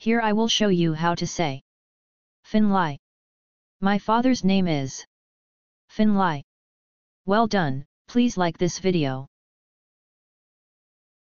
Here I will show you how to say. Finlay. My father's name is Finlay. Well done, please like this video.